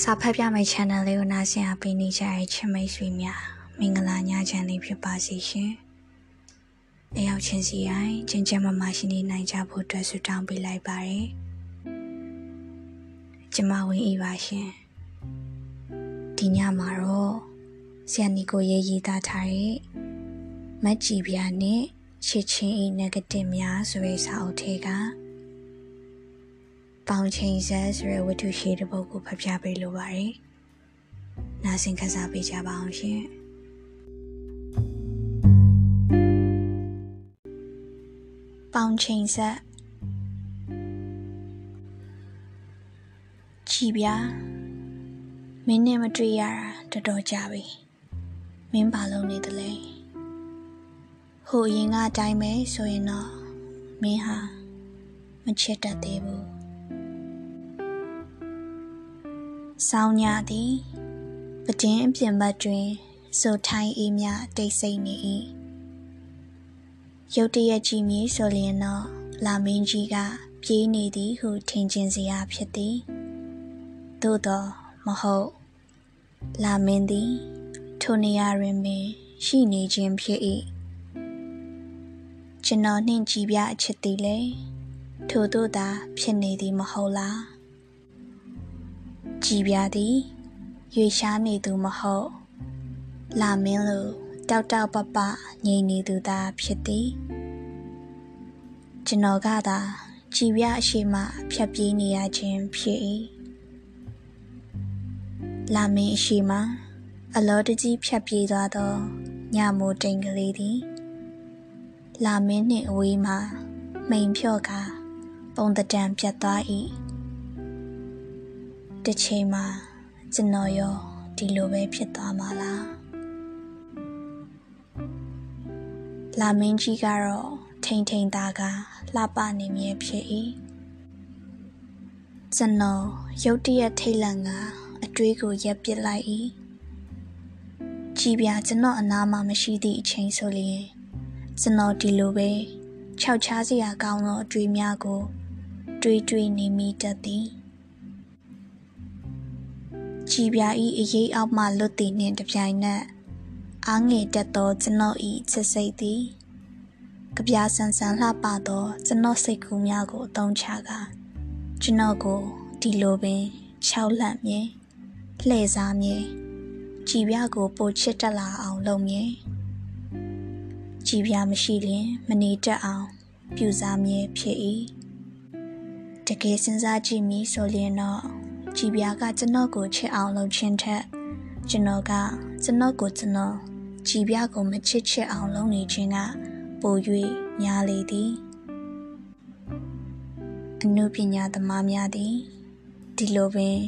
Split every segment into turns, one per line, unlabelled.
စာဖတ်ပြမယ့် channel လေးကိုနားဆင်အားပေးနေကြတဲ့ချစ်မိတ်ဆွေများမင်္ဂလာညချမ်းလေးဖြစ်ပါစေရှင်။တယောက်ချင်းစီတိုင်းချင်းချင်းမမရှိနေနိုင်ကြဖို့အတွက်ဆုတောင်းပေးလိုက်ပါရယ်။ကျမဝင်ဤပါရှင်။ဒီညမှာတော့ဆရာနီကိုရေးရေးသားထားတဲ့မက်ကြီးပြားနဲ့ချစ်ချင်းဤ negative များဆိုတဲ့စာအုပ်ထဲက ပေါင်ချိန်ဆက်ဆိုတဲ့ဝတ္ထုရှိတဲ့ပုဂ္ဂိုလ်ဖတ်ပြပေးလိုပါတယ်။နားဆင်ခန်းစားပေးကြပါအောင်ရှင်။ပေါင်ချိန်ဆက်ကြည်ပြမင်းနဲ့မတွေ့ရတာတော်တော်ကြာပြီ။မင်းဘာလုပ်နေသလဲ။ဟိုရင်ကအတိုင်းပဲဆိုရင်တော့မင်းဟာမချစ်တတ်သေးဘူး။ ဆောင်းညသည်ပဒင်းအပြင်ဘက်တွင်ဆိုထိုင်းအေးမြတိတ်ဆိတ်နေ၏ရုတ်တရက်ကြည့်မည်ဆိုလျင်တော့လာမင်းကြီးကပြေးနေသည်ဟုထင်ကျင်စရာဖြစ်သည်သို့တော့မဟုတ်လာမင်းသည်ထိုနေရာတွင်ပင်ရှိနေခြင်းဖြစ်၏ကျွန်တော်နှင့်ကြည်ပြအချစ်သည်လေထို့သို့သာဖြစ်နေသည်မဟုတ်လား ကြည်ပြသည်ရွေရှားနေသူမဟုတ်လာမင်းလိုတောက်တောက်ပပငြိမ်နေသူသာဖြစ်သည်ကျွန်တော်ကသာကြည်ပြအရှိမဖြတ်ပြေးနေရခြင်းဖြစ်၏လာမင်းအရှိမအလောတကြီးဖြတ်ပြေးသွားသောညမိုးတိမ်ကလေးသည်လာမင်းနှင့်အဝေးမှမိန်ဖြော့ကပုံတံပြတ်သွား၏ တစ်ချိန်မှာကျွန်တော်ရောဒီလိုပဲဖြစ်သွားမှာလားလာမင်းကြီးကတော့ထိန်ထိန်သားကလှပနေမြဲဖြစ်၏ကျွန်တော်ရုတ်တရက်ထိတ်လန့်ကအတွေးကိုရက်ပစ်လိုက်၏ကြည်ပြကျွန်တော်အနားမှာမရှိသည့်အချိန်ဆိုလျင်ကျွန်တော်ဒီလိုပဲခြောက်ချားစရာကောင်းသောအတွေးများကို တွေးတွေးနေမိတတ်သည် ကြည်ပြာဤအရေးအောက်မှလွတ်သည်နှင့်တပြိုင်နက်အားငယ်တက်သောကျွန်ုပ်ဤချစ်စိတ်သည်ကြပြဆန်ဆန်လှပသောကျွန်ုပ်စိတ်ကူးများကိုအသုံးချကာကျွန်ုပ်ကိုဒီလိုပင်ခြောက်လန့်မြဲလှည့်စားမြဲကြည်ပြာကိုပိုချစ်တက်လာအောင်လုပ်မြဲကြည်ပြာမရှိရင်မနေတတ်အောင် ပြူစားမြဲဖြစ်၏တကယ်စဉ်းစားကြည့်မိဆိုရင်တော့ ကြည်ပြားကကျွန်တော်ကိုချစ်အောင်လုပ်ခြင်းထက်ကျွန်တော်ကကျွန်တော်ကိုကျွန်တော်ကြည်ပြားကိုမချစ်ချစ်အောင်လုပ်နေခြင်းကပို၍များလေသည်အနုပညာသမားများသည်ဒီလိုပင်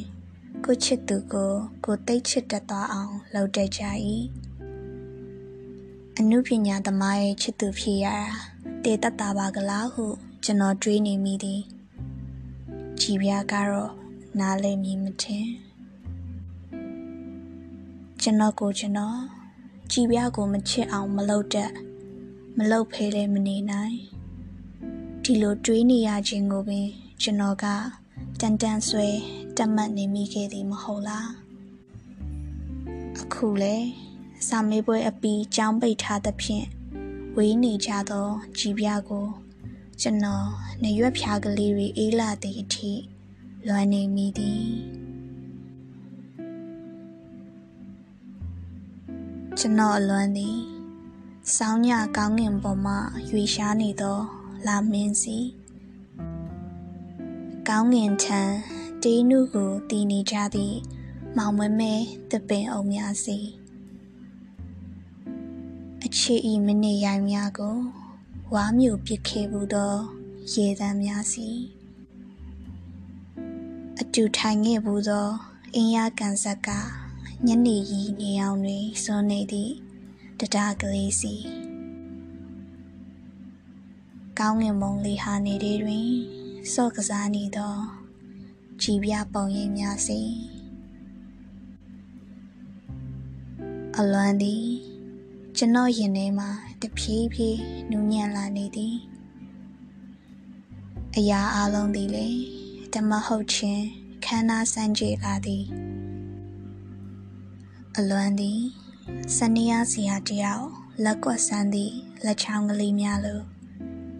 ကိုချစ်သူကိုကိုသိချစ်တတ်သွားအောင်လုပ်တတ်ကြ၏အနုပညာသမားရဲ့ချစ်သူဖြစ်ရတာတည်တတ်တာပါကလားဟု ကျွန်တော်တွေးနေမိသည်ကြည်ပြားကတော့ နားလည်မည်မထင်ကျွန်တော်ကိုကျွန်တော်ကြည်ပြားကိုမချစ်အောင်မလုပ်တတ်မလုပ်ဖဲလည်းမနေနိုင်ဒီလိုတွေးနေရခြင်းကိုပင် ကျွန်တော်ကတန်တန်ဆွဲတတ်မှတ်နေမိခဲ့သည်မဟုတ်လားအခုလေစာမေးပွဲအပီးကြောင်းပိတ်ထားသဖြင့်ဝေးနေကြသောကြည်ပြားကို ကျွန်တော်နေရွက်ဖြားကလေးတွေအေးလာသည့်အထိ လွမ်းနေမိသည်ကျွန်တော်အလွမ်းသည်စောင်းညကောင်းငင်ပေါ်မှရွေရှားနေသောလာမင်းစီကောင်းငင်ထံတေးနုကိုတည်နေကြသည့်မောင်မမဲတပင်အုံများစီအခြေဤမနေရိုင်များကိုဝါမျိုးပစ်ခဲ့ဘူးသောရေတံများစီ အတူထိုင်ခဲ့ဘူးသောအင်းရကန်ဆက်ကညနေရီနေအောင်တွင်စွန်းနေသည့်တဒါကလေးစီကောင်းငင်မုံလေးဟာနေတဲ့တွင်စော့ကစားနေသောကြည်ပြပုံရိပ်များစီအလွမ်းသည်ကျွန်တော်ရင်ထဲမှာတဖြည်းဖြည်းနူးညံ့လာနေသည်အရာအလုံးသည်လည်း ဓမ္မဟုတ်ခြင်းခန္ဓာစံကြေလာသည်အလွမ်းသည်စနေရစီဟာတယောက်လက်ကွက်ဆန်းသည့်လက်ချောင်းကလေးများလို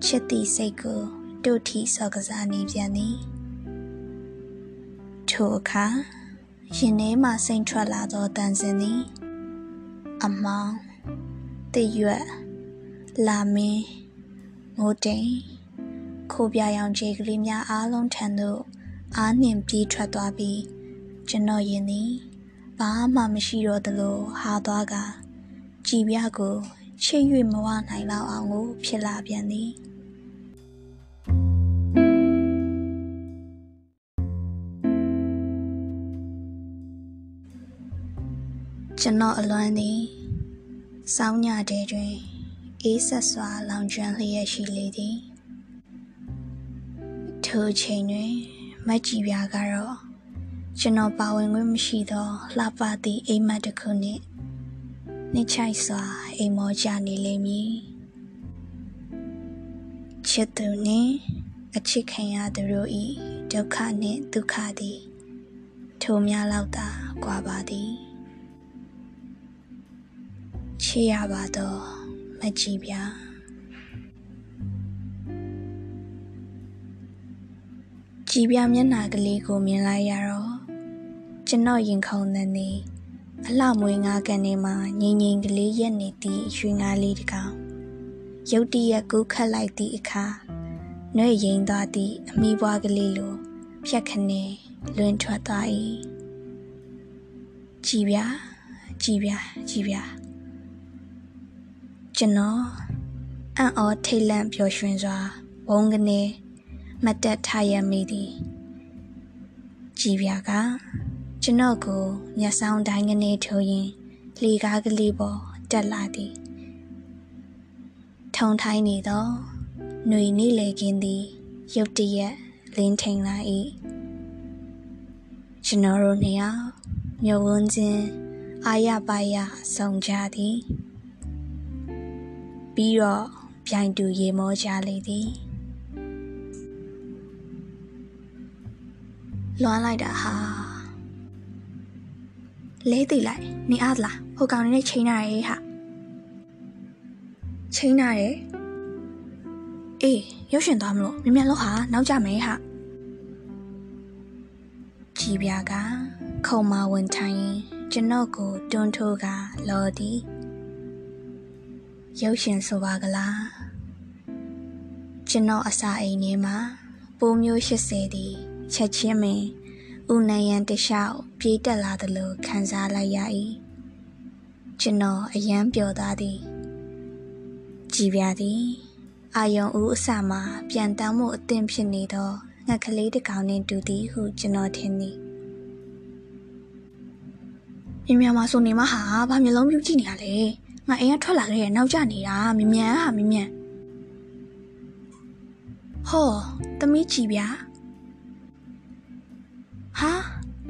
ချစ်သည့်စိတ်ကိုတို့ထီစောကစားနေပြန်သည်ထိုအခါရင်ထဲမှစိန်ထွက်လာသောတန်စင်သည်အမောင်တရွက်လာမင်းငိုတိန် ခိုးပြရောင်ခြေကလေးများအားလုံးထံသို့အားနှင်ပြေးထွက်သွားပြီးကျွန်တော်ရင်သည်ဘာမှမရှိတော့သလိုဟာသွားကကြည်ပြကိုချစ်၍မဝနိုင်တော့အောင်ကိုဖြစ်လာပြန်သည်ကျွန်တော်အလွမ်းသည်စောင်းညတဲတွင်အေးဆက်စွာလောင်ကျွမ်းလျက်ရှိလေသည် ထိုချိန်တွင်မက်ကြီးပြားကတော့ကျွန်တော်ပါဝင်ခွင့်မရှိသောလှပသည့်အိမ်မက်တစ်ခုနှင့်နှိမ့်ချိုက်စွာအိမ်မောကြနေလိမ့်မည်ချစ်သူနှင့်အချစ်ခံရသူတို့၏ဒုက္ခနှင့်ဒုက္ခသည်ထိုများလောက်သာကွာပါသည်ချစ်ရပါတော့မကြည့်ပြ ကြည်ပြမျက်နှာကလေးကိုမြင်လိုက်ရတော့ကျွန်တော်ရင်ခုန်တဲ့နေအလှမွေးငါးကန်ထဲမှာငိမ့်ငိမ့်ကလေးရက်နေသည့်ရွှေငါးလေးတစ်ကောင်ရုတ်တရက်ကူးခတ်လိုက်သည့်အခါနှွေရင်သွားသည့်အမိဘွားကလေးလိုဖြက်ခနေလွင်ထွက်သွား၏ကြည်ပြကြည်ပြကြည်ပြကျွန်တော်အံ့ဩထိတ်လန့်ပျော်ရွှင်စွာဘုံကနေ မတ်တက်ထားရမိသည်ကြည်ပြကကျွန်တော်ကိုမျက်စောင်းတိုင်းကနေထိုးရင်လေကားကလေးပေါ်တက်လာသည်ထုံထိုင်းနေသောຫນွေနေလေကင်းသည်ရုတ်တရက်လင်းထိန်လာ၏ကျွန်တော်တို့နှစ်ယောက်မြို့ဝန်းချင်းအာရပါရဆောင်ကြသည်ပြီးတော့ပြိုင်တူရေမောကြလေသည် လွမ်းလိုက်တာဟာလဲသိလိုက်နေအားလားဟိုကောင်နေနဲ့ချိန်နာရဲဟာချိန်နာရဲအေးရုပ်ရှင်သွားမလို့မြ мян လောက်ဟာနောက်ကြမယ်ဟာကြည်ပြာကခုံမဝင်ထိုင်ရင်ကျွန်တော်ကိုတွန်းထိုးကလော်သည်ရုပ်ရှင်ဆိုပါကလားကျွန်တော်အစာအိမ်ထဲမှာပိုးမျိုး80တီ ချက်ချင်းမင်းဦးနယံတလျှောက်ပြေးတက်လာသလိုခံစားလိုက်ရ၏ကျွန်တော်အယမ်းပျော်သားသည်ကြည်ပြသည်အာယုံဦးအစမှပြန်တမ်းမှုအသင့်ဖြစ်နေသောငှက်ကလေးတစ်ကောင်နှင့်တူသည်ဟုကျွန်တော်ထင်သည်မြင်မြန်မှာဆိုနေမဟာဘာမျိုးလုံးပြုတ်ကြည့်နေရလဲငါအိမ်ကထွက်လာခဲ့ရနောက်ကျနေတာမြင်မြန်ဟာမြင်မြန်ဟောသမီးကြည်ဗျာ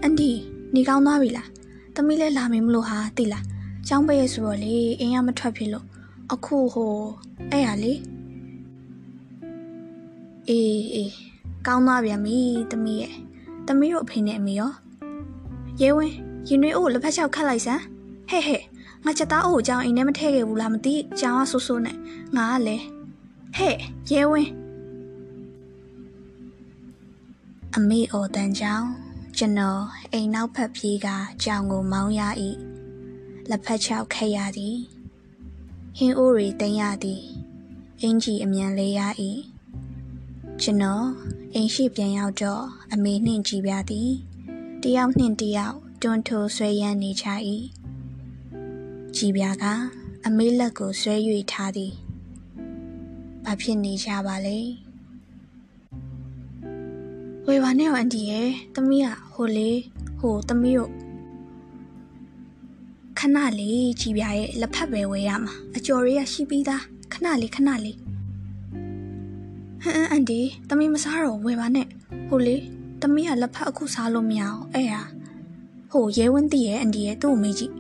အန်ဒီနေကောင်းသွားပြီလားသမီးလည်းလာမေးမလို့ဟာသိလားចောင်းပေးရဆိုတော့လေအိမ်ကမထွက်ဖြစ်လို့အခုဟိုအဲ့ရလေအေးအေးကောင်းသွားပြန်ပြီသမီးရဲ့သမီးတို့အဖေနဲ့အမေရောရဲဝင်းရင်တွေအိုးလက်ဖက်ချောက်ခတ်လိုက်စမ်းဟဲ့ဟဲ့ငါချက်သားအိုးအကြောင်းအိမ်ထဲမထည့်ခဲ့ဘူးလားမသိကြောင်ကဆိုးဆိုးနဲ့ငါကလည်းဟဲ့ရဲဝင်းအမေအော်တန်ကြောင် ကျွန်တော်အိမ်နောက်ဖက်ပြေးကကြောင်ကိုမောင်းရ၏လက်ဖက်ချောက်ခက်ရသည်ဟင်းအိုးတွေတင်ရသည်အင်ကြီးအမြန်လေးရ၏ကျွန်တော်အိမ်ရှိပြန်ရောက်တော့အမေနှင့်ကြည်ပြသည်တယောက်နှင့်တယောက်တွန်းထိုးဆွဲရမ်းနေကြ၏ကြည်ပြကအမေလက်ကိုဆွဲ၍ထားသည်ဘာဖြစ်နေကြပါလဲ ဝေပါနဲ့အန်တီရဲ့သမီးကဟိုလေဟိုသမီးတို့ခဏလေးကြည်ပြရဲ့လက်ဖက်ပဲဝဲရမှာအကျော်တွေကရှိပြီးသားခဏလေးခဏလေးဟမ်အန်တီသမီးမစားတော့ဝေပါနဲ့ဟိုလေသမီးကလက်ဖက်အခုစားလို့မရအောင်အဲ့ဟာဟိုရဲဝင်းတည်ရဲ့အန်တီရဲ့သူ့ကိုမေးကြည့်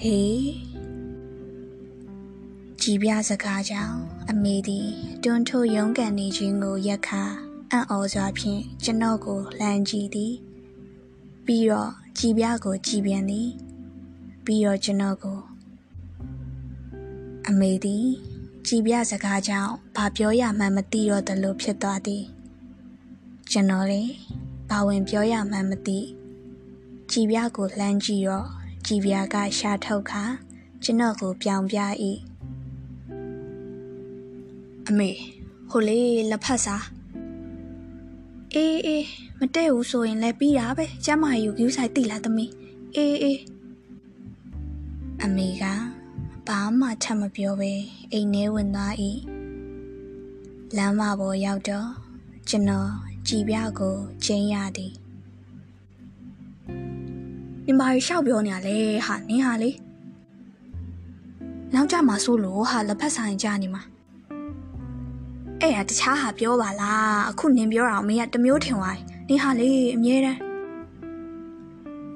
ဟေး ကြည်ပြစကားကြောင့်အမေသည်တွန်းထိုးရုန်းကန်နေခြင်းကိုရက်ခါအံ့ဩစွာဖြင့်ကျွန်တော်ကိုလှမ်းကြည့်သည် ပြီးတော့ကြည်ပြကိုကြည်ပြန်သည် ပြီးတော့ကျွန်တော်ကိုအမေသည်ကြည်ပြစကားကြောင့်ဘာပြောရမှန်းမသိတော့တယ်လို့ဖြစ်သွားသည်ကျွန်တော်လည်းဘာဝင်ပြောရမှန်းမသိကြည်ပြကိုလှမ်းကြည့်တော့ကြည်ပြကရှာထုတ်ခါကျွန်တော်ကိုပြောင်ပြ၏ အမေဟိုလေလက်ဖက်စားအေးအေးမတည့်ဘူးဆိုရင်လည်းပြီးတာပဲကျမယူကူးဆိုင်တိလားသမီးအေးအေးအမေကဘာမှထပ်မပြောပဲအိမ်ထဲဝင်သွား၏လမ်းမပေါ်ရောက်တော့ကျွန်တော်ကြည်ပြကိုချင်းရသည်ဒီမာရီရှောက်ပြောနေရလေဟာနင်းဟာလေနောက်ကြမှာဆိုလို့ဟာလက်ဖက်ဆိုင်ကြနေမှာ အဲ့ဒါတခြားဟာပြောပါလားအခုနင်ပြောတာအမေကတမျိုးထင်သွားတယ်နင်ဟာလေအမြဲတမ်း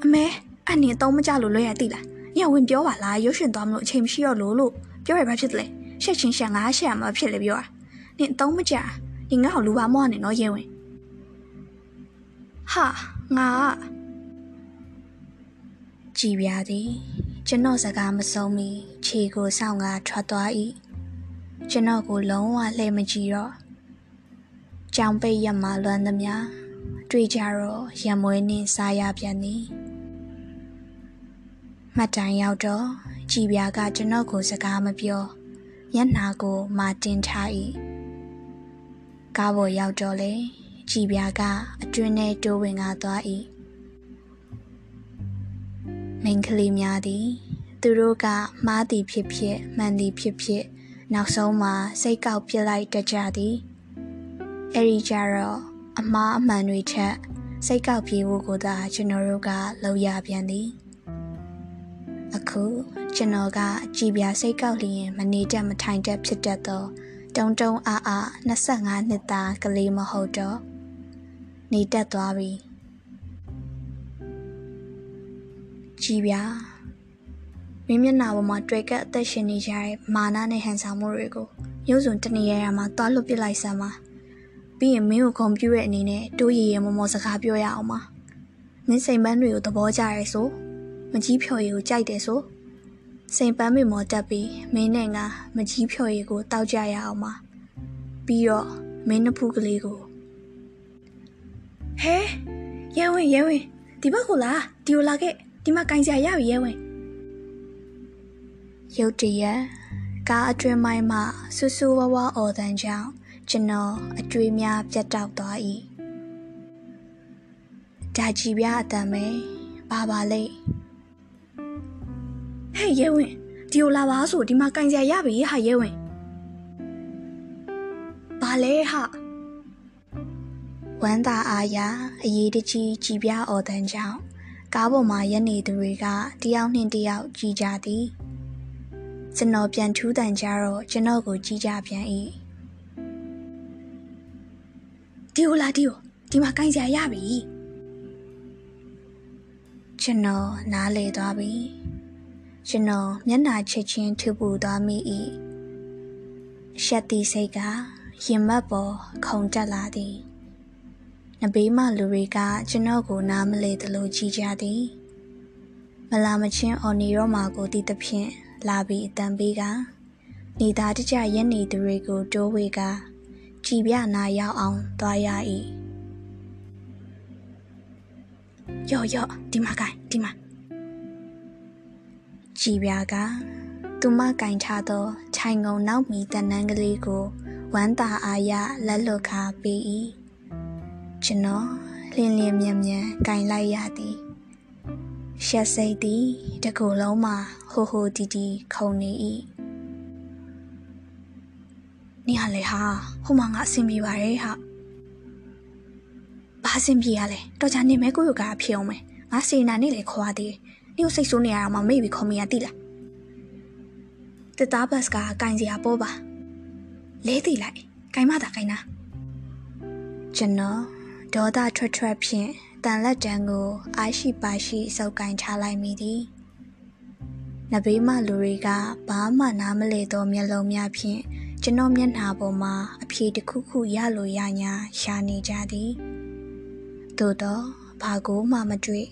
အမေအဲ့နင်တော့မကြလို့လွဲရသိလားညဝင်ပြောပါလားရုပ်ရှင်သွားမလို့အချိန်မရှိတော့လို့လို့ပြောရဘာဖြစ်လဲရှက်ချင်းရှက်ငါရှက်မှာဖြစ်လေပြောတာနင်တော့မကြနင်ငါ့ကိုလူပါမောနေနော်ရဲဝင်ဟာငါကြည်ပြသည်ကျွန်တော်စကားမဆုံးမီခြေကိုစောင့်ကထွက်သွား၏ ကျွန်တော်ကိုလုံးဝလှည့်မကြည့်တော့ကြောင်ပိတ်ရမှလွမ်းသမျှတွေ့ကြတော့ရမွေးနှင်းစားရပြန်သည်မှတ်တိုင်ရောက်တော့ကြည်ပြာကကျွန်တော်ကိုစကားမပြောမျက်နှာကိုမာတင်ထား၏ကားပေါ်ရောက်တော့လေကြည်ပြာကအတွင်းထဲတိုးဝင်ကားသွား၏မိန်းကလေးများသည် သူတို့ကမှားသည်ဖြစ်ဖြစ်မှန်သည်ဖြစ်ဖြစ် နောက်ဆုံးမှာစိတ်ကောက်ပြစ်လိုက်တကြသည်အဲ့ဒီကြတော့အမားအမှန်တွေချက်စိတ်ကောက်ပြေဖို့ကိုသာကျွန်တော်တို့ကလုပ်ရပြန်သည်အခုကျွန်တော်ကကြည်ပြစိတ်ကောက်လျင်မနေတတ်မထိုင်တတ်ဖြစ်တတ်သောတုံတုံအားအား25နှစ်သားကလေးမဟုတ်တော့နေတတ်သွားပြီကြည်ပြ မင်းမျက်နှာပေါ်မှာတွေ့ကအသက်ရှင်နေကြတဲ့မာနနဲ့ဟန်ဆောင်မှုတွေကိုရုပ်စုံတနေရရမှာသွားလွတ်ပစ်လိုက်စမ်းပါပြီးရင်မင်းကိုဂုံပြူတဲ့အနေနဲ့တိုးရည်ရမမောစကားပြောရအောင်ပါမင်းစိန်ပန်းတွေကိုသဘောကျရဲဆိုမကြီးဖြော်ရည်ကိုကြိုက်တယ်ဆိုစိန်ပန်းမေမောတက်ပြီးမင်းနဲ့ငါမကြီးဖြော်ရည်ကိုတောက်ကြရအောင်ပါပြီးတော့မင်းနှစ်ဖူးကလေးကိုဟဲရဲဝင်ရဲဝင်ဒီဘက်ကိုလာဒီကိုလာခဲ့ဒီမှာကင်စရာရပြီရဲဝင် ရုတ်တရက်ကားအတွင်မိုင်းမှဆူဆူဝါးဝါအော်တန်ကြောင့်ကျွန်တော်အတွေ့များပြတ်တောက်သွား၏ဒါကြည်ပြအတန်ပဲပါပါလိမ့်ဟဲ့ရဲဝင်ဒီလိုလာပါဆိုဒီမှာကင်စရာရပြီဟာရဲဝင်ဘာလဲဟာဝမ်းသာအားရအရေးတကြီးကြည်ပြအော်တန်ကြောင့်ကားပေါ်မှာရက်နေသူတွေကတယောက်နှင့်တယောက်ကြည်ကြသည် ကျွန်တော်ပြန်ထူးတန်ကြတော့ကျွန်တော်ကိုကြည်ကြပြန်၏ဒီဟိုလာဒီဟိုဒီမှာကင်စရာရပြီကျွန်တော်နားလေသွားပြီကျွန်တော်မျက်နှာချက်ချင်းထူပူသွားမိ၏ရှက်သည့်စိတ်ကရင်မက်ပေါ်ခုန်တက်လာသည်နဘေးမှလူတွေကကျွန်တော်ကိုနားမလဲသလိုကြည်ကြသည်မလာမချင်းအော်နေရောမာကိုတည်သဖြင့် လာပြီးအတန်ပေးကနေသားတကြရက်နေသူတွေကိုတိုးဝေကကြည်ပြနာရောက်အောင်သွားရ၏ယော့ယော့ဒီမှာကိုင်ဒီမှာကြည်ပြကသူမကင်ထားသောခြိုင်ငုံနောက်မီတန်နန်းကလေးကိုဝမ်းသာအားရလက်လွတ်ခါပေး၏ကျွန်တော်လင်းလင်းမြန်မြန်ကင်လိုက်ရသည် ရှက်စိတ်သည်တကူလုံးမှာဟိုဟိုတီတီခုန်နေ၏နေရလေဟာဟိုမှာငါအဆင်ပြေပါရဲ့ဟာဘာအဆင်ပြေရလဲတော်ချာနေမဲကိုရကဖြစ်အောင်မယ်ငါစေနာနေလေခေါ်ရသေးတယ်နေကိုစိတ်ဆိုးနေရအောင်မမေ့ပြီးခေါ်မရတိလားတသားဘတ်ကကင်စရာပေါ်ပါလဲတိလိုက်ကင်မတာကင်နာကျွန်တော်ဒေါသထွက်ထွက်ဖြင့် တန်လက်တန်းကိုအားရှိပါရှိစုပ်ကင်ချလိုက်မိသည်နဘေးမှလူတွေကဘာမှနားမလည်သောမျက်လုံးများဖြင့်ကျွန်တော်မျက်နှာပေါ်မှာအဖြေတစ်ခုခုရလိုရညာရှာနေကြသည်သို့တော့ဘာကိုမှမတွေ့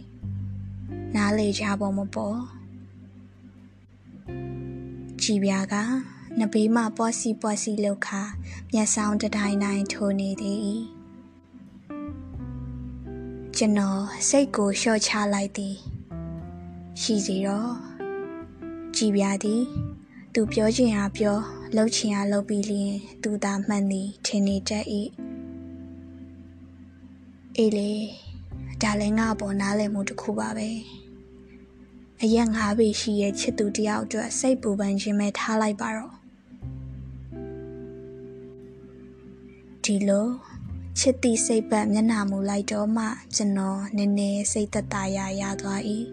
နားလေကြပုံမပေါ်ကြည်ပြာကနဘေးမှပွားစီပွားစီလောက်ခါမျက်စောင်းတတိုင်းတိုင်းထိုးနေသည် ကျွန်တော်စိတ်ကိုလျှော့ချလိုက်သည်ရှိစီတော့ကြည်ပြာသည်သူပြောချင်အားပြောလှုပ်ချင်အားလှုပ်ပြီးလျင်သူသာမှန်သည်ထင်နေတတ်၏အေးလေဒါလည်းငါ့ပေါ်နားလည်မှုတစ်ခုပါပဲအရက်ငါးပေရှိရဲ့ချစ်သူတယောက်အတွက်စိတ်ပူပန်ခြင်းပဲထားလိုက်ပါတော့ဒီလို ချစ်တီစိတ်ပတ်မျက်နှာမူလိုက်တော့မှကျွန်တော်နည်းနည်းစိတ်သက်သာရရသွား၏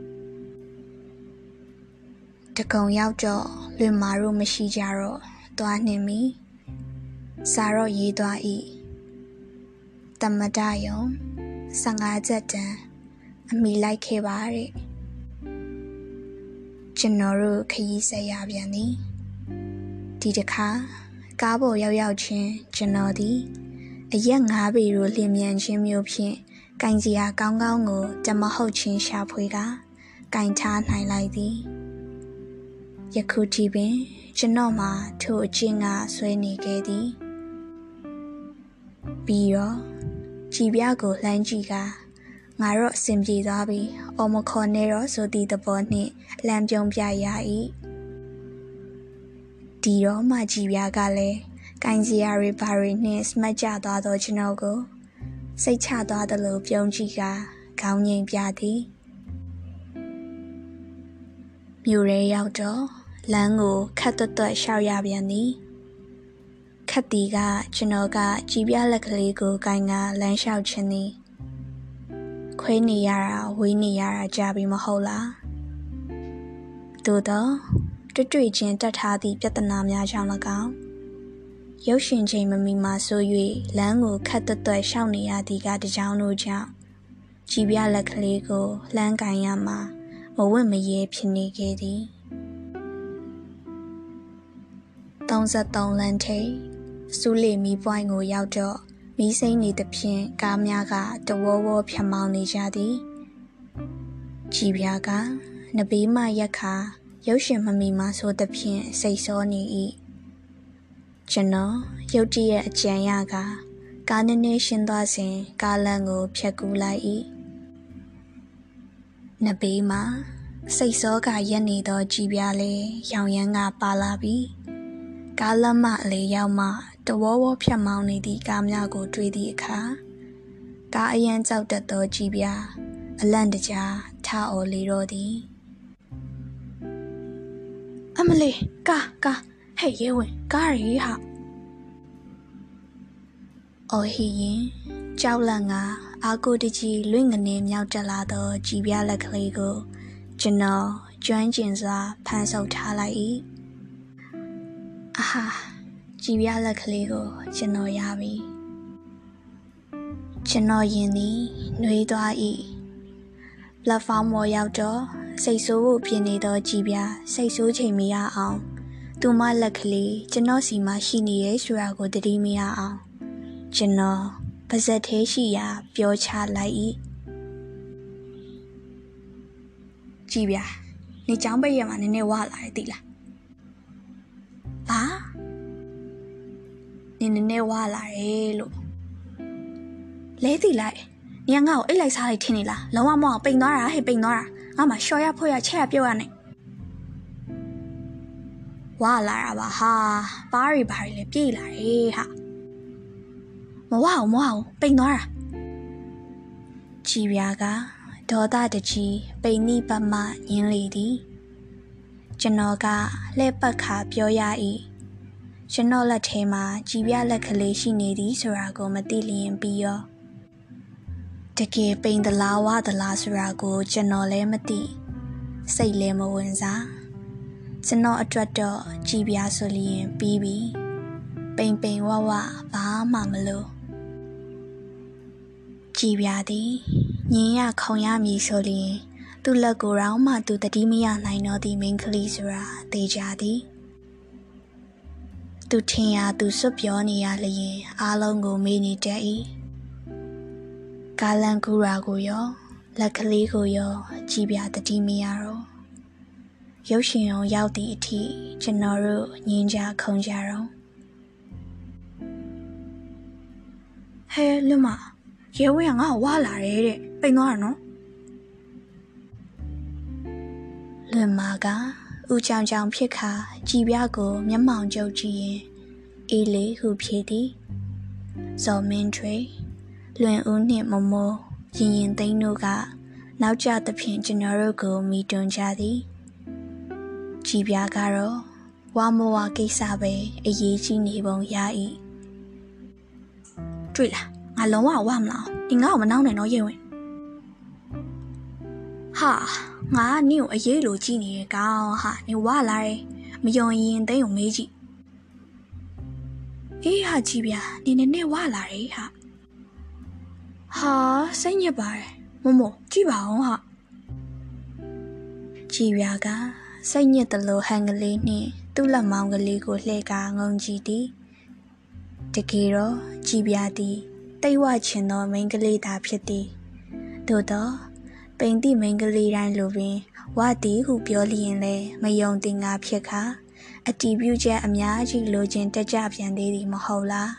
တကုံရောက်တော့လွင်မာတို့မရှိကြတော့သွားနှင်မီစာတော့ရေးသွား၏တမဒယုံ15ချက်တန်အမိလိုက်ခဲ့ပါတဲ့ကျွန်တော်တို့ခရီးဆက်ရပြန်သည်ဒီတစ်ခါကားပေါ်ရောက်ရောက်ချင်းကျွန်တော်သည် အရက်ငါးပေကိုလျင်မြန်ခြင်းမျိုးဖြင့်ကင်စီယာကောင်းကောင်းကိုတမဟုတ်ချင်းရှာဖွေကကင်ထားနိုင်လိုက်သည်ယခုထိပင်ကျွန်တော်မှာထိုအကျင့်ကဆွဲနေခဲ့သည်ပြီးတော့ကြည်ပြကိုလှမ်းကြည့်ကငါတော့အဆင်ပြေသွားပြီ။အော်မခေါ်နေတော့ဆိုသည့်သဘောနှင့်လမ်းပြုံးပြရ၏။ဒီတော့မှကြည်ပြကလည်း ကိုင်းစရာတွေဘာတွေနှင့်စမတ်ကြသွားသောကျွန်တော်ကို စိတ်ချသွားသလိုပြုံးကြည့်ကခေါင်းငိမ်ပြသည်။မြို့ရဲရောက်တော့လမ်းကိုခတ်တွတ်တွတ်ရှောက်ရပြန်သည်။ခတ်တီကကျွန်တော်ကကြည်ပြလက်ကလေးကိုကိုင်းကလမ်းလျှောက်ခြင်းသည်ခွေးနေရတာဝေးနေရတာကြာပြီမဟုတ်လားသို့တော့တွေ့တွေ့ချင်းတက်ထားသည့်ပြဿနာများကြောင့်၎င်း ရုပ်ရှင်ချိန်မမီမှဆို၍လမ်းကိုခတ်တွတ်တွတ်ရှောက်နေရသည်ကတကြောင်တို့ကြောင့်ကြည်ပြလက်ကလေးကိုလှမ်းကန်ရမှာမဝင့်မရဲဖြစ်နေခဲ့သည်33လမ်းထိပ်စူးလီမီပွိုင်းကိုရောက်တော့မီးစိမ့်နေသဖြင့်ကားများကတဝေါဝေါဖြတ်မောင်းနေကြသည်ကြည်ပြာကနဘေးမှရက်ခါရုပ်ရှင်မမီမှဆိုသဖြင့်စိတ်ဆောနေ၏ ကျွန်တော်ရုတ်တရက်အကြံရကကားနည်းနည်းရှင်းသွားစဉ်ကားလမ်းကိုဖြတ်ကူးလိုက်၏နဘေးမှာစိတ်စောကရက်နေသောကြည်ပြားလေးရောင်ရမ်းကပါလာပြီးကားလမ်းမအလေးရောက်မှတဝေါဝေါဖြတ်မောင်းနေသည့်ကားများကို တွေ့သည့်အခါကားအရန်ကြောက်တတ်သောကြည်ပြားအလန့်တကြားထားအော်လေတော့သည် အမလေးကားကား ဟဲ့ရဲဝင်ကားရီဟာအော်ဟီရင်ကြောက်လန့်ကအာကိုတကြီးလွင့်ငနေမြောက်တက်လာသောကြည်ပြားလက်ကလေးကို ကျွန်တော်ကျွမ်းကျင်စွာဖန်ဆုပ်ထားလိုက်၏အာဟာကြည်ပြလက်ကလေးကို ကျွန်တော်ရပြီကျွန်တော်ယင်သည်နှွေးသွား၏ပလက်ဖောင်းပေါ်ရောက်တော့စိတ်ဆိုးဖို့ပြင်နေသောကြည်ပြစိတ်ဆိုးချိန်မရအောင် သူမလက်ကလေးကျွန်တော်စီမှာရှိနေရဲ့ဆိုတာကိုတတိမရအောင်ကျွန်တော်ပါဇက်သေးရှိရာပြောချလိုက်၏ကြည်ပြနေချောင်းပိတ်ရမှာနည်းနည်းဝလာတယ်တိလားဘာနင်းနည်းနည်းဝါလာတယ်လို့လဲတီလိုက်ညငါ့ကိုအိတ်လိုက်စားလိုက်ထင်နေလားလုံးဝမအောင်ပိန်သွားတာဟဲ့ပိန်သွားတာငါမှရှော်ရဖွရချက်ရပြုတ်ရနေ ဝါလာတာပါဟာပါးရီပါးရီလည်းပြေးလာတယ်ဟာမဝအောင်မဝအောင်ပိန်သွားတာကြည်ပြာကဒေါသတကြီးပိန်နိပတ်မှညင်းလေသည်ကျွန်တော်ကလှဲ့ပတ်ခါပြောရ၏ကျွန်တော်လက်ထဲမှာကြည်ပြလက်ကလေးရှိနေသည်ဆိုတာကိုမသိလျင်ပြီးရောတကယ်ပိန်သလားဝသလားဆိုတာကို ကျွန်တော်လည်းမသိစိတ်လည်းမဝင်စား ကျွန်တော်အတွက်တော့ကြည်ပြဆိုလျင်ပြီးပြီပိန်ပိန်ဝဝဘာမှမလို့ကြည်ပြသည်ညင်ရခုံရမည်ဆိုလျင် သူ့လက်ကိုယ်တော့မှသူတတိမရနိုင်တော့သည့်မိန်းကလေးဆိုတာသိကြသည်သူထင်ရသူစွတ်ပြောနေရလျင်အားလုံးကိုမေးနေတတ်၏ကာလန်ကူရာကိုရော လက်ကလေးကိုရောကြည်ပြတတိမရတော့ ရုပ်ရှင်အောင်ရောက်သည့်အထိကျွန်တော်တို့ညင်းကြခုံကြတော့ဟဲလွတ်မရဲဝဲကငါ့ကိုဝါလာတယ်တဲ့ပိန်သွားတာနော်လွတ်မကဦးချောင်ချောင်ဖြစ်ခါကြည်ပြကို မျက်မှောင်ကျုပ်ကြည့်ရင်အေးလေးဟုဖြစ်သည်ဇော်မင်းထွေလွင်ဦးနှင့်မမိုးရင်ရင်သိန်းတို့ကနောက်ကျသဖြင့်ကျွန်တော်တို့ကိုမိတွန်းကြသည် ကြည်ပြကတော့ဝါမဝကိစ္စပဲအရေးကြီးနေပုံရ၏တွေ့လားငါလုံးဝဝမလားဒီငါ့ကိုမနှောင်းနဲ့တော့ရေဝင်ဟာငါနင့်ကိုအရေးလိုကြည့်နေရကောင်ဟာနေဝလာတယ်မယုံရင်သိန်းကိုမေးကြည့်အေးဟာကြည်ပြနေနေနဲ့ဝလာတယ်ဟာဟာစိတ်ညစ်ပါတယ်မမို့ကြည့်ပါအောင်ဟာကြည်ပြက စိတ်ညစ်တယ်လို့ဟန်ကလေးနှင့်သူ့လက်မောင်းကလေးကိုလှည့်ကာငုံကြည့်သည်တကယ်တော့ကြည်ပြသည်တိတ်ဝချင်သောမိန်းကလေးသာဖြစ်သည်သို့တော့ပိန်တိမိန်းကလေးတိုင်းလိုပင်ဝသည်ဟုပြောလျင်လဲမယုံတင်ငါဖြစ်ခါအတီးပြုချက်အများကြီးလိုချင်တက်ကြပြန်သေးသည်မဟုတ်လား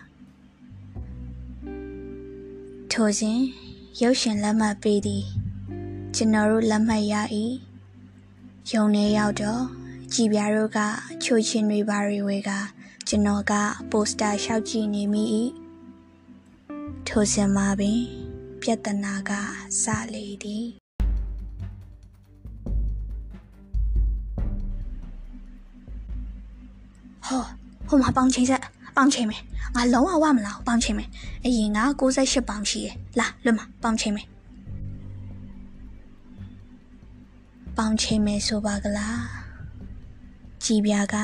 ထိုစဉ်ရုပ်ရှင်လက်မှတ်ပေးသည်ကျွန်တော်တို့လက်မှတ်ရ၏ ရုံထဲရောက်တော့ကြည်ပြားတို့ကချိုချင်းတွေပါတွေဝေကကျွန်တော်ကပိုစတာရှောက်ကြည့်နေမိ၏ထိုစဉ်မှာပင် ပြဿနာကစလေသည်ဟောဟိုမှာပေါင်ချိန်ဆက်ပေါင်ချိန်မယ်ငါလုံးဝဝမလားပေါင်ချိန်မယ်အရင်က68ပေါင်ရှိရလာလွတ်မှာပေါင်ချိန်မယ် ပေါင်ချိန်မယ်ဆိုပါကလားကြည်ပြာက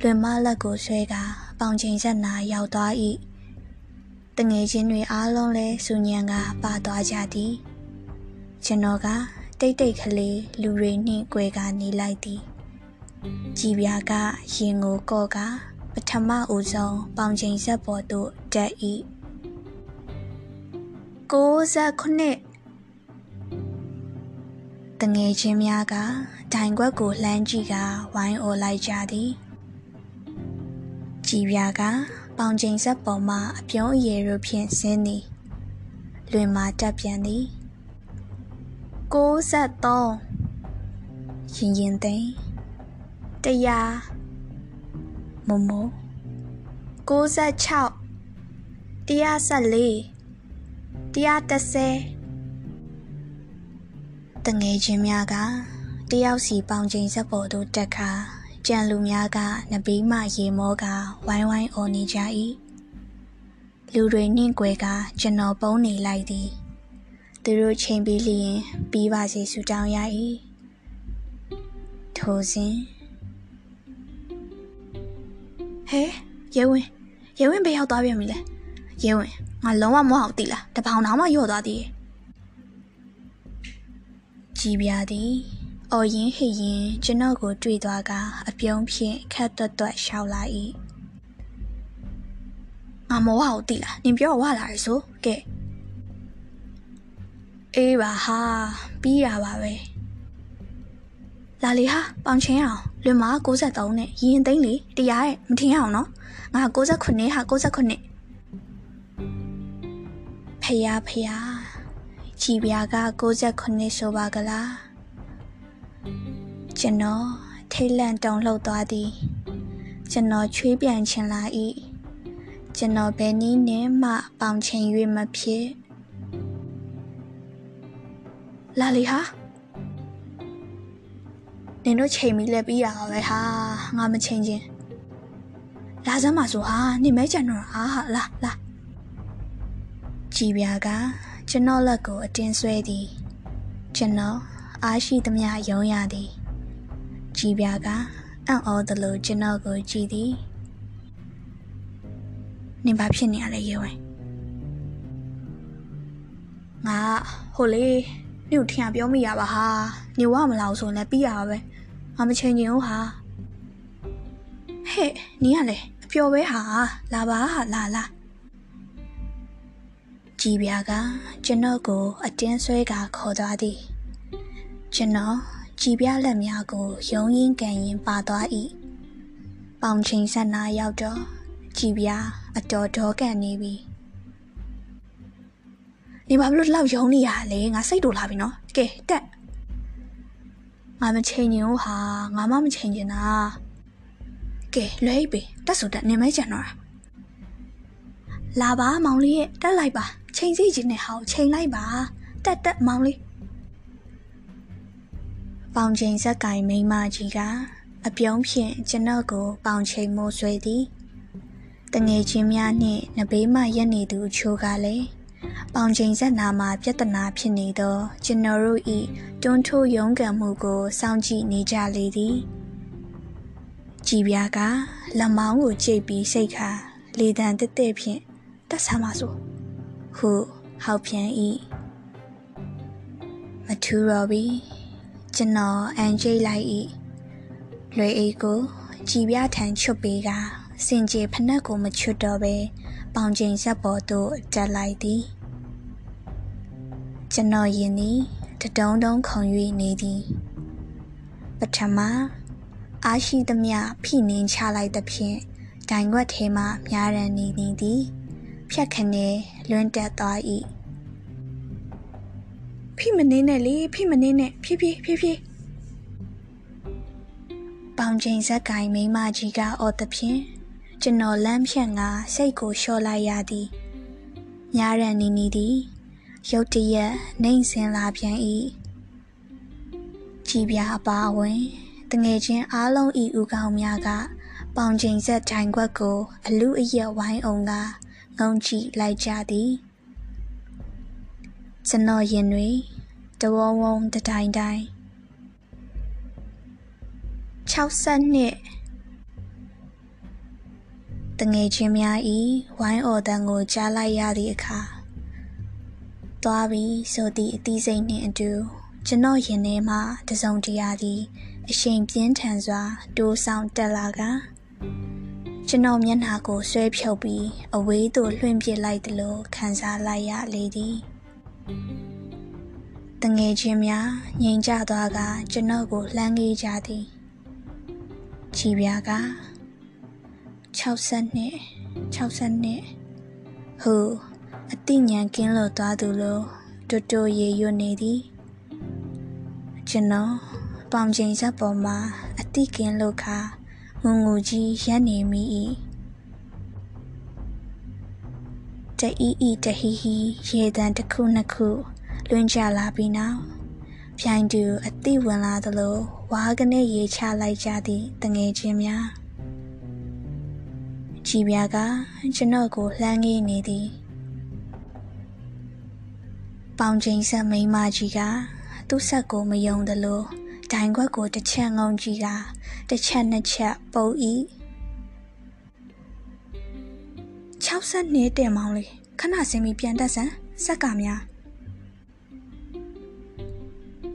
လွင်မလက်ကိုဆွဲကပေါင်ချိန်ဆက်နာရောက်သွား၏တငယ်ချင်းတွေအားလုံးလဲစူညံကပါသွားကြသည်ကျွန်တော်ကတိတ်တိတ်ကလေးလူတွေနှင့်ကြွယ်ကနေလိုက်သည်ကြည်ပြာကရင်ကိုကော့ကပထမဦးဆုံးပေါင်ချိန်ဆက်ပေါ်သို့တက်၏69 တငယ်ချင်းများကတိုင်ခွက်ကိုလှမ်းကြည့်ကဝိုင်းအော်လိုက်ကြသည်ကြည်ပြာကပေါင်ချိန်ဆက်ပေါ်မှအပြုံးအရည်တို့ဖြင့်ဆင်းသည်လွင်မာတက်ပြန်သည်63ရင်ရင်သိန်းတရားမမိုး96 114 130 တငယ်ချင်းများကတယောက်စီပေါင်ချိန်ဆက်ပေါ်သို့တက်ခါကြံလူများကနဘေးမှရေမောကဝိုင်းဝိုင်းအော်နေကြ၏လူတွေနှင့်ကြွယ်ကကျွန်တော်ပုံနေလိုက်သည်သူတို့ချိန်ပြီးလျင်ပြီးပါစေဆုတောင်းရ၏ထိုစဉ်ဟဲရဲဝင်ရဲဝင်ဘယ်ရောက်သွားပြန်ပြီလဲရဲဝင်ငါလုံးဝမဟုတ်တိလားတပေါင်တောင်မှရော့သွားသေးတယ် ကြည်ပြသည်အော်ရင်ဟိရင်ကျွန်တော်ကို တွေ့သွားကအပြုံးဖြင့်ခက်တွတ်တွတ်ရှောက်လာ၏ငါမောဟကိုတိလားနင်ပြောဝလာရဆိုကဲအေးပါဟာပြီးရပါပဲလာလေဟာပေါင်ချင်းအောင်လွင်မ63နဲ့ရင်သိန်းလေတရားရဲ့မထင်အောင်နော်ငါ69ဟာ69ဖယားဖယား ကြည်ပြာက69ဆိုပါကလားကျွန်တော်ထိတ်လန့်တုန်လှုပ်သွားသည်ကျွန်တော်ချွေးပြန်ချင်လာ၏ကျွန်တော်ဘယ်နည်းနဲ့မှပေါင်ချိန်၍မဖြစ်လာလီဟာနင်တို့ချိန်ပြီးလဲပြီးတာပဲဟာငါမချိန်ချင်းလာစမ်းပါဆိုဟာနင်မဲကြံတော့ဟာဟာလာလာကြည်ပြာက ကျွန်တော်လက်ကိုအတင်းဆွဲသည်ကျွန်တော်အားရှိသမျှယုံရသည်ကြည်ပြာကအံ့ဩသလိုကျွန်တော်ကိုကြည်သည်နင်ဘာဖြစ်နေရလဲရေဝင်ငါဟိုလေနင့်ကိုထင်ရပြောမိရပါဟာနေဝမလာဆိုလည်းပြီးရပါပဲငါမချိန်ချင်ဘူးဟာဟဲ့နင်ကလေအပျော်ပဲဟာလာပါဟာလာလာ ကြည်ပြာကကျွန်တော်ကို အတင်းဆွဲကခေါ်သွားသည်ကျွန်တော်ကြည်ပြလက်များကိုယုံရင်းကန်ရင်ပါသွား၏ပေါင်ချိန်ဆက်နာရောက်တော့ကြည်ပြအတော်ဒေါကန်နေပြီနေဘာလို့လောက်ယုံနေရလဲငါစိတ်တူလာပြီနော်ကဲတက်ငါမချိန်ရင်ဟာငါမမချိန်ချင်တာကဲလွဲပြီတက်ဆိုတက်နေမဲကြံတော့လာပါမောင်လေးရဲ့တက်လိုက်ပါ ချိန်စီချင်းနဲ့ဟောက်ချိန်လိုက်ပါတက်တက်မောင်လေးပေါင်ချိန်ဇက်ကင်မိမကြီးကအပြုံးဖြင့်ကျွန်တော်ကို ပေါင်ချိန်မိုးဆွဲသည်တငယ်ချင်းများနှင့်နဘေးမှရက်နေသူအချို့ကလည်းပေါင်ချိန်ဆက်နာမှာပြဿနာဖြစ်နေသောကျွန်တော်တို့၏တွန်းထိုးရုန်းကန်မှုကိုစောင့်ကြည့်နေကြလေသည်ကြည်ပြားကလက်မောင်းကိုကြိတ်ပြီးစိတ်ခါလေတံတက်တဲ့ဖြင့်တက်ဆမ်းပါစို့ ဟုဟောက်ပြန်၏မထူတော့ပြီကျွန်တော်အန်ကျိတ်လိုက်၏လွေအိတ်ကိုကြည်ပြထန်ချွတ်ပေးကစင်ကြေဖနက်ကိုမချွတ်တော့ပဲပေါင်ချိန်ဆက်ပေါ်သို့တက်လိုက်သည်ကျွန်တော်ယင်သည်တတုံးတုံးခုံ၍နေသည်ပထမအားရှိသမျှဖိနှင်းချလိုက်သဖြင့်ဒိုင်ွက်ထဲမှမြားရန်နေနေသည် ဖြတ်ခနဲလွန်းတက်သွား၏ဖိမနေနဲ့လေဖိမနေနဲ့ဖြည်းဖြည်းဖြည်းဖြည်းပေါင်ချိန်ဇက်ကင်မိမကြီးကအော်သဖြင့်ကျွန်တော်လမ်းဖြန့်ကစိတ်ကိုလျှော့လိုက်ရသည်ညာရန်နီနီသည်ရုတ်တရက်နှိမ့်စင်လာပြန်၏ကြည်ပြအပါဝင်တငယ်ချင်းအားလုံးဤဥကောင်းများက ပေါင်ချိန်ဆက်ထိုင်ခွက်ကို အလူအယက်ဝိုင်းအောင်က ငုံကြည့်လိုက်ကြသည်ကျွန်တော်ရင်တွေတဝုံဝုံတတိုင်းတိုင်း60နှစ်တငယ်ချင်းများဤဝိုင်းအော်တန်ကိုကြားလိုက်ရသည့်အခါသွားပြီးဆိုသည့်အသီးစိတ်နှင့်အတူကျွန်တော်ရင်ထဲမှတစုံတရာသည် အရှိန်ပြင်းထန်စွာ တိုးဆောင်တက်လာက ကျွန်တော်မျက်နှာကိုဆွဲဖြုတ်ပြီးအဝေးသို့လွှင့်ပစ်လိုက်သလိုခံစားလိုက်ရလေသည်တငယ်ချင်းများငြိမ်ကြသွားကကျွန်တော်ကိုလှမ်းကြီးကြသည်ချီပြာက60နှစ်60နှစ်ဟိုအတိညာကင်းလို့သွားသူလို့တူတူရေရွနေသည်ကျွန်တော်ပေါင်ချိန်ဆက်ပေါ်မှာအတိကင်းလို့ခါ ငုံငူကြီးရက်နေမိ၏တအီအီတဟီဟီရေတံတစ်ခုနှစ်ခုလွင်ကြလာပြီးနောက်ပြိုင်တူအသိဝင်လာသလိုဝါးကနေရေချလိုက်ကြသည့်တငယ်ချင်းများကြည်ပြားကကျွန်တော်ကိုလှမ်းငေးနေသည်ပေါင်ချိန်ဆက်မိန်းမကြီးကသူ့ဆက်ကိုမယုံသလို ဒိုင်ခွက်ကိုတစ်ချက်ငုံကြည့်ကတစ်ချက်နှစ်ချက်ပုတ်ဤ60နှစ်တဲ့မောင်လေးခဏစင်ပြီးပြန်တက်ဆန်ဆက်ကများ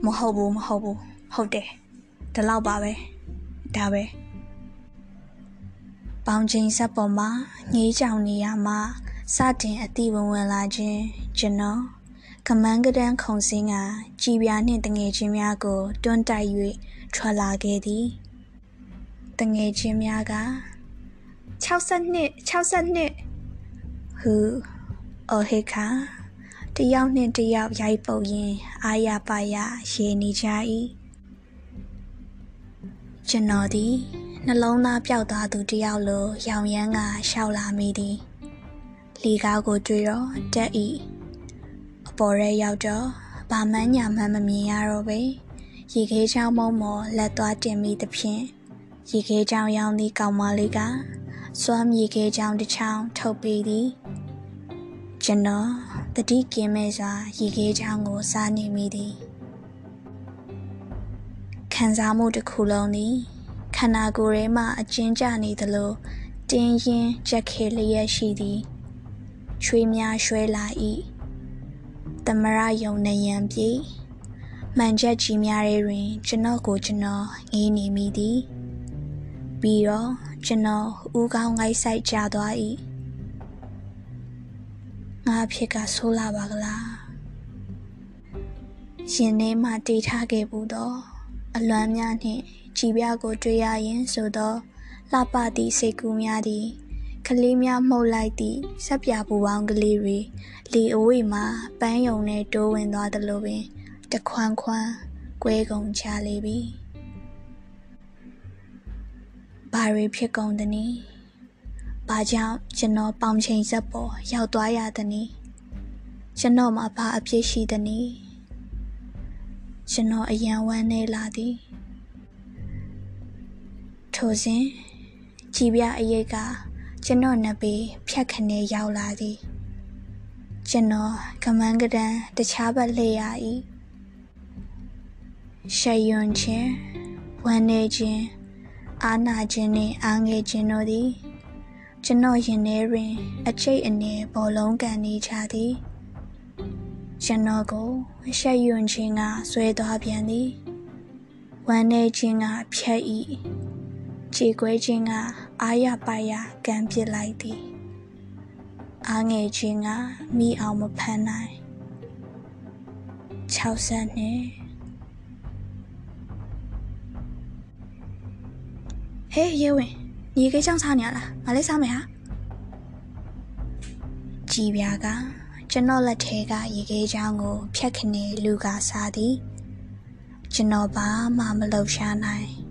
မဟုတ်ဘူးမဟုတ်ဘူးဟုတ်တယ်ဒီလောက်ပါပဲဒါပဲပေါင်ချိန်ဆက်ပေါ်မှာငေးကြောင်နေရမှာစတင်အတိဝင်ဝင်လာခြင်းကျွန်တော် ကမန်းကဒန်းခုံစင်းကကြည်ပြားနှင့်တငယ်ချင်းများကိုတွန်းတိုက်၍ထွက်လာခဲ့သည်တငယ်ချင်းများက60နှစ်60နှစ်ဟူအော်ဟေခါတယောက်နှင့်တယောက်ရိုက်ပုတ်ရင်အာရပါရရေနေကြ၏ကျွန်တော်သည်နှလုံးသားပျောက်သွားသူတယောက်လိုရောင်ရမ်းကရှောက်လာမိသည်လီကားကိုတွေ့တော့တက်၏အ ပေါ်ရဲရောက်တော့ဘာမှန်းညာမှန်းမမြင်ရတော့ပဲရေခဲချောင်းမုံမော်လက်သွားတင်မိသဖြင့်ရေခဲချောင်းရောင်းသည့်ကောင်မလေးကစွမ်းမြေခဲချောင်းတစ်ချောင်းထုတ်ပေးသည်ကျွန်တော်တတိကင်းမဲ့စွာရေခဲချောင်းကိုစားနေမိသည်ခံစားမှုတစ်ခုလုံးသည်ခန္ဓာကိုယ်ထဲမှအကျဉ်းကျနေသလိုတင်းရင်ကြက်ခဲလျက်ရှိသည်ချွေးများရွှဲလာ၏ သမရယုံနေရန်ပြေမှန်ချက်ကြီးများတွင် ကျွန်တော်ကိုကျွန်တော်ငေးနေမိသည်ပြီးတော့ကျွန်တော်ဦးကောင်းငိုက်ဆိုင်ကြသွား၏ငါအဖြစ်ကဆိုးလာပါကလားရှင်နေမှတည်ထားခဲ့ဘူးတော့အလွမ်းများနှင့်ကြည်ပြကိုတွေ့ရရင်ဆိုတော့လှပသည့်စိတ်ကူးများသည် ကလေးများမှုတ်လိုက်သည့်ဆက်ပြပူပေါင်းကလေးတွေလီအဝေးမှာပန်းယုံနဲ့တိုးဝင်သွားသလိုပင်တခွန်းခွန်းကွဲကုန်ချလေပြီဘာတွေဖြစ်ကုန်သနည်းဘာကြောင့်ကျွန်တော်ပေါင်ချိန်ဆက်ပေါ်ရောက်သွားရသနည်းကျွန်တော်မှာဘာအဖြစ်ရှိသနည်းကျွန်တော်အယံဝမ်းနေလာသည်ထိုစဉ်ကြည်ပြအရေးက ကျွန်တော်နှစ်ပေဖြတ်ခနဲရောက်လာသည်ကျွန်တော်ကမန်းကဒန်တခြားဘက်လှည့်ရ၏ရှယွန်ခြင်းဝမ်းနေခြင်းအာနာခြင်းနှင့်အားငယ်ခြင်းတို့သည်ကျွန်တော်ရင်ထဲတွင် အချိတ်အနေဘောလုံးကန်နေကြသည်ကျွန်တော်ကိုရှက်ယွန်ခြင်းကဆွဲသွားပြန်သည်ဝမ်းနေခြင်းကဖြတ်၏ ခြေခွဲခြင်းကအာရပါရကံပစ်လိုက်သည်အားငယ်ခြင်းကမိအောင်မဖမ်းနိုင်60နှစ်ဟေးရေဝင်ညီကိချောင်းစားနေရလားငါလည်းစားမယ်ဟာကြည်ပြာကကျွန်တော်လက်ထဲကရေခဲချောင်းကိုဖြတ်ခနေလူကစားသည်ကျွန်တော်ဘာမှမလုပ်ရှားနိုင်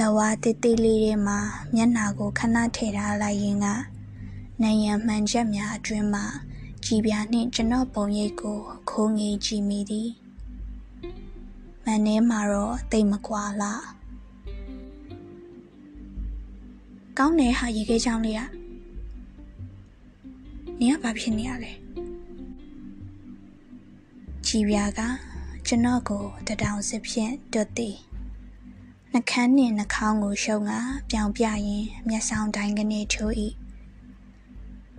လဝါတိတိလေးတွေမှာမျက်နာကိုခဏထည့်ထားလိုက်ရင်ကနိုင်ရန်မှန်ချက်များအတွင်းမှာကြည်ပြာနှင့်ကျွန်တော်ပုံရိပ်ကိုခိုးငေးကြည့်မိသည်မန်ထဲမှာတော့တိတ်မကွာလားကောင်းတယ်ဟာရေခဲချောင်းလေးကနင်ကဘာဖြစ်နေရလဲကြည်ပြာကကျွန်တော်ကိုတတောင်စစ်ဖြင့်တွတ်သည် နှကန်းနှင့်နှာခေါင်းကိုရှုံကပြောင်ပြရင်မျက်စောင်းတိုင်းကနေချိုး၏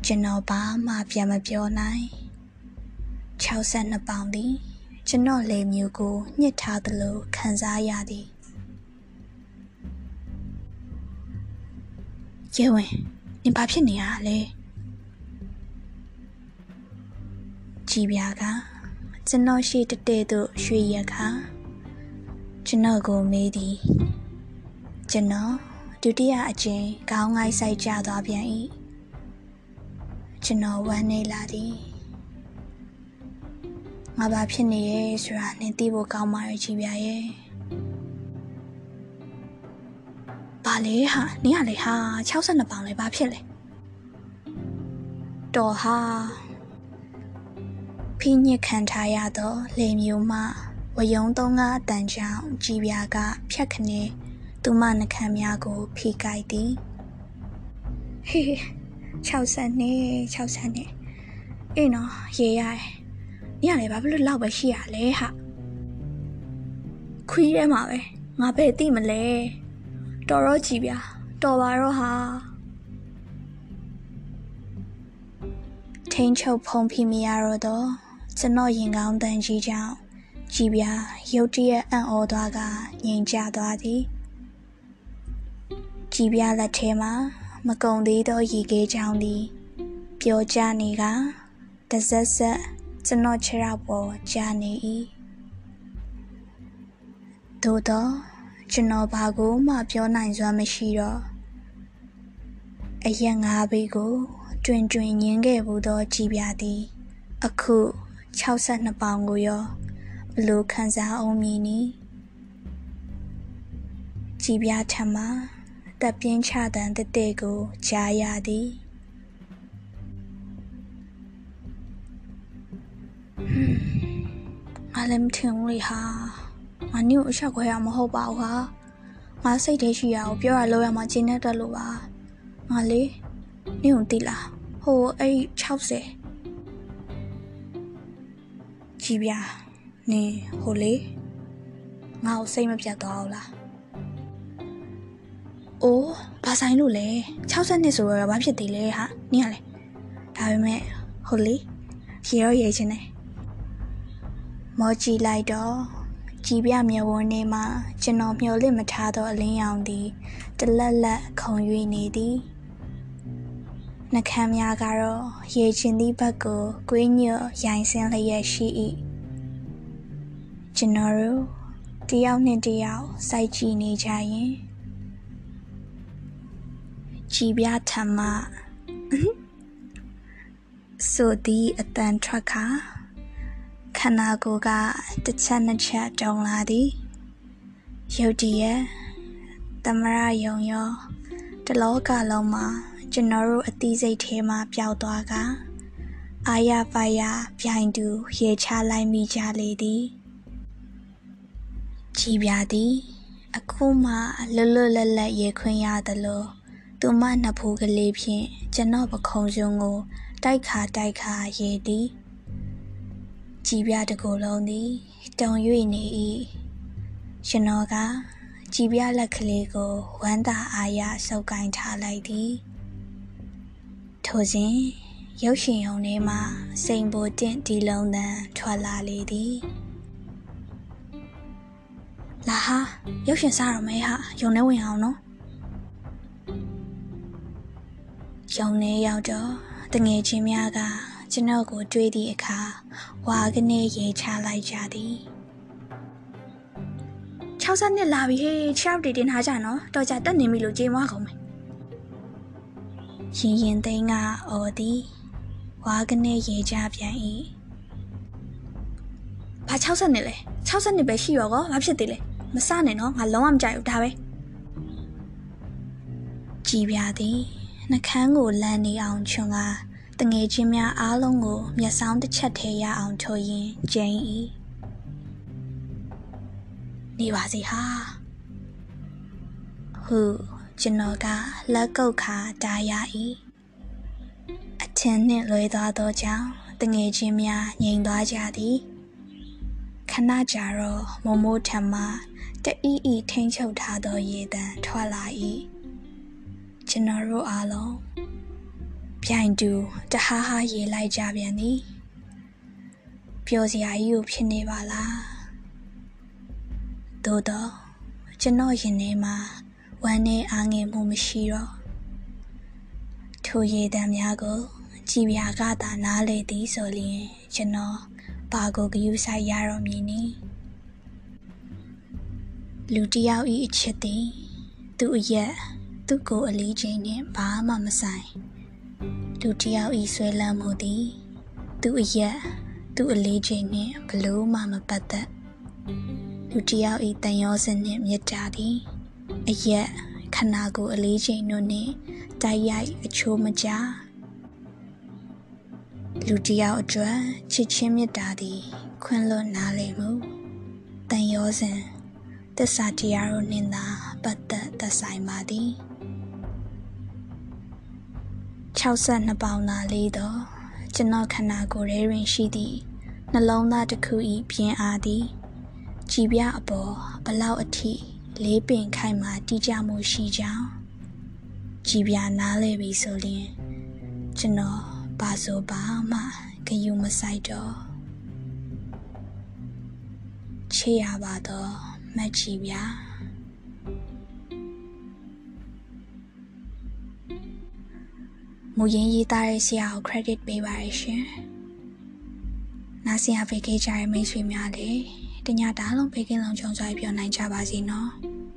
ကျွန်တော်ဘာမှပြန်မပြောနိုင်62ပေါင်သည်ကျွန်တော်လေမျိုးကိုညှစ်ထားသလိုခံစားရသည်ရဲဝင်နင်ဘာဖြစ်နေရလဲကြည်ပြာကကျွန်တော်ရှိတတဲ့သို့ရွှေရခါကျွ န်တော်ကိုမေးသည်ကျွန်တော်ဒုတိယအကျဉ်ခေါင်းငိုက်ဆိုင်ကျသွားပြန်၏ကျွန်တော်ဝမ်းနေလာသည်ငါဘာဖြစ်နေရဲဆိုတာနင်သိဖို့ကောင်းပါရဲ့ကြည်ပြရဲ့ဘာလဲဟာနင်ကလေဟာ62ပေါင်လဲဘာဖြစ်လဲတော်ဟာဖိညစ်ခံထားရသောလေမျိုးမှ ဝယုံသုံးကားအတန်ကြောင့်ကြည်ပြာက ဖြတ်ခနေသူမနှခမ်းများကို ဖိကိုက်သည်ဟေး60နဲ့60နဲ့အေးနော်ရေရတယ်ညလေဘာဖြစ်လို့လောက်ပဲရှိရလဲဟာခွေးထဲမှာပဲငါပဲသိမလဲတော်တော့ကြည်ပြတော်ပါတော့ဟာထိန်ချုပ်ဖုံဖိမရတော့တော့ကျွန်တော်ရင်ကောင်းတန်ကြီးကြောင့် ကြည်ပြရုတ်တရက်အံ့ဩသွားကငြိမ်ချသွားသည်ကြည်ပြလက်ထဲမှာမကုံသေးသောရေခဲချောင်းသည်ပျော်ကျနေကတဇက်ဆက်ကျွန်တော်ခြေထောက်ပေါ်ကျနေ၏သို့တော့ကျွန်တော်ဘာကိုမှပြောနိုင်စွမ်းမရှိတော့အရက်ငါးပေကို တွင်တွင်ညင်းခဲ့ဘူးသောကြည်ပြသည် အခု62ပေါင်ကိုရော ဘလို့ခံစားအောင်မည်နီကြည်ပြထမတပ်ပြင်းချတန်တတဲ့ကိုကြားရသည်ငါလည်းမထင်ဘူးလေဟာငါနင့်ကိုအချက်ခွဲရမဟုတ်ပါဘူးဟာငါစိတ်ထဲရှိရအောင်ပြောရလို့ရမှာကျင်းနေတတ်လို့ပါငါလေနင့်ကိုသိလားဟိုအဲ့60ကြည်ပြ နင်ဟိုလေငါ့ကိုစိတ်မပြတ်သွားဘူးလားအိုးဘာဆိုင်လို့လဲ60နှစ်ဆိုတော့ဘာဖြစ်သေးလဲဟာနင်ကလေဒါပေမဲ့ဟိုလေရေရောရေချင်းနေမော်ကြည့်လိုက်တော့ကြည်ပြမျက်ဝန်းထဲမှာကျွန်တော်မျှော်လင့်မထားသောအလင်းရောင်သည်တလက်လက်ခုံ၍နေသည်နှကမ်းများကတော့ရေချင်သည့်ဘက်ကိုကွေးညွတ်ရိုင်စင်းလျက်ရှိ၏ ကျွန်တော်တို့တယောက်နဲ့တယောက်စိုက်ကြည့်နေကြရင်ကြည်ပြထမဆိုသည်အတန်ထွက်ခါခန္ဓာကိုယ်ကတစ်ချက်နှစ်ချက်တုံလာသည်ရုတ်တရက်သမရယုံရောတလောကလုံးမှာကျွန်တော်တို့အသိစိတ်ထဲမှာပျောက်သွားကအာရပါရပြိုင်သူရေချလိုက်မိကြလေသည် ကြည်ပြသည် အခုမှလွတ်လွတ်လပ်လပ်ရေခွင့်ရသလိုသူမနှစ်ဖူးကလေးဖြင့်ကျွန်တော်ပခုံးစုံကို တိုက်ခါတိုက်ခါရေသည်ကြည်ပြတကူလုံးသည်တုံ၍နေ၏ကျွန်တော်ကကြည်ပြလက်ကလေးကိုဝမ်းသာအားရဆုပ်ကိုင်းထားလိုက်သည်ထိုစဉ်ရုပ်ရှင်ရုံထဲမှစိန်ပိုတင့်ဒီလုံးတန်ထွက်လာလေသည် လာဟာရုပ်ရှင်စားရမယ်ဟာရုံထဲဝင်အောင်နော်ရုံထဲရောက်တော့တငယ်ချင်းများကကျွန်တော်ကိုတွေးသည့်အခါဝါကနေရေချလိုက်ကြသည်60နှစ်လာပြီဟေး6တီတင်ထားကြနော်တော်ကြတက်နေပြီလို့ကြေးမွားကုန်မယ်ရင်ရင်သိန်းကအော်သည်ဝါကနေရေချပြန်၏ဘာ60နှစ်လဲ60နှစ်ပဲရှိရောကောဘာဖြစ်သေးလဲ မစနဲ့နော်ငါလုံးဝမကြိုက်ဘူးဒါပဲကြည်ပြသည်နှကန်းကိုလန့်နေအောင်ခြုံကတငယ်ချင်းများအားလုံးကိုမျက်စောင်းတစ်ချက်ထဲရအောင်ထိုးရင်ကျင်း၏နေပါစီဟာဟုကျွန်တော်ကလက်ကုပ်ခါတားရ၏အထင်နှင့်လွဲသွားသောကြောင့်တငယ်ချင်းများငြိမ်သွားကြသည်ခဏကြာတော့မမိုးထံမှ တအီအီထိန်ချုပ်ထားသောရေတံထွက်လာ၏ကျွန်တော်တို့အားလုံးပြိုင်တူတဟားဟားရေလိုက်ကြပြန်သည်ပျော်စရာကြီးကိုဖြစ်နေပါလားသို့တော့ကျွန်တော်ရင်ထဲမှာဝမ်းနဲ့အားငယ်မှုမရှိတော့ထိုရေတံများကိုကြည်ပြာကသာနားလေသည်ဆိုလျင်ကျွန်တော်ဘာကိုဂယုဆိုင်ရတော့မည်နီ လူတယောက်ဤအချစ်သည်သူ့အရက်သူ့ကိုယ်အလေးချိန်နှင့်ဘာမှမဆိုင်လူတယောက်ဤဆွဲလန်းမှုသည်သူ့အရက်သူ့အလေးချိန်နှင့်ဘလို့မှမပတ်သက်လူတယောက်ဤတန်ရောစင်နှင့်မြတ်တာသည်အရက်ခန္ဓာကိုယ်အလေးချိန်တို့နှင့်တိုက်ရိုက်အချိုးမကြလူတယောက်အတွက်ချစ်ချင်းမြတ်တာသည် ခွင့်လွတ်နားလေမှုတန်ရောစင် သစ္စာတရားတို့နှင့်သာပတ်သက်သက်ဆိုင်ပါသည်62ပေါင်သာလေးသောကျွန်တော်ခန္ဓာကိုယ်ထဲတွင်ရှိသည့်နှလုံးသားတစ်ခု၏ပြင်းအားသည်ကြည်ပြအပေါ်ဘလောက်အထိလေးပင်ခိုင်မာတိကျမှုရှိကြောင်းကြည်ပြနားလဲပြီဆိုရင်ကျွန်တော်ဘာဆိုဘာမှဂယုမဆိုင်တော့ချေရပါတော့ မက်ကြည်ပြမူရင်းရေးသားတဲ့ဆရာကို credit ပေးပါရရှင်။နားဆင်ရပေးခဲ့ကြတဲ့မိတ်ဆွေများလည်းတညတားလုံးဘေးကင်းလုံခြုံစွာပြောနိုင်ကြပါစေနော်။